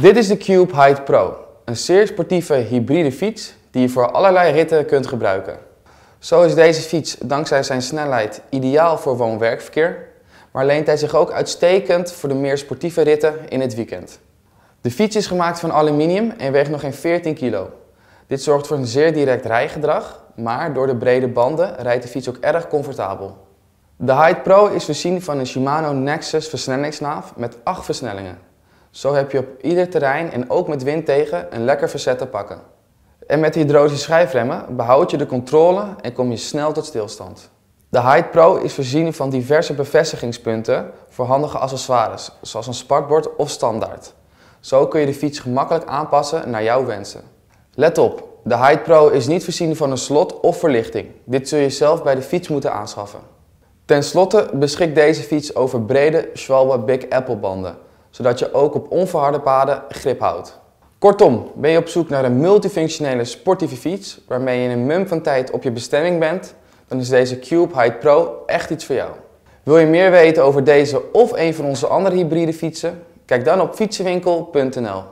Dit is de Cube Height Pro, een zeer sportieve hybride fiets die je voor allerlei ritten kunt gebruiken. Zo is deze fiets dankzij zijn snelheid ideaal voor woon-werkverkeer, maar leent hij zich ook uitstekend voor de meer sportieve ritten in het weekend. De fiets is gemaakt van aluminium en weegt nog geen 14 kilo. Dit zorgt voor een zeer direct rijgedrag, maar door de brede banden rijdt de fiets ook erg comfortabel. De Height Pro is voorzien van een Shimano Nexus versnellingsnaaf met 8 versnellingen. Zo heb je op ieder terrein en ook met wind tegen een lekker verzet te pakken. En met hydraulische schijfremmen behoud je de controle en kom je snel tot stilstand. De Height Pro is voorzien van diverse bevestigingspunten voor handige accessoires, zoals een sparkbord of standaard. Zo kun je de fiets gemakkelijk aanpassen naar jouw wensen. Let op, de Height Pro is niet voorzien van een slot of verlichting. Dit zul je zelf bij de fiets moeten aanschaffen. Ten slotte beschikt deze fiets over brede Schwalbe Big Apple banden, zodat je ook op onverharde paden grip houdt. Kortom, ben je op zoek naar een multifunctionele sportieve fiets waarmee je in een mum van tijd op je bestemming bent, dan is deze Cube Height Pro echt iets voor jou. Wil je meer weten over deze of een van onze andere hybride fietsen? Kijk dan op fietsenwinkel.nl.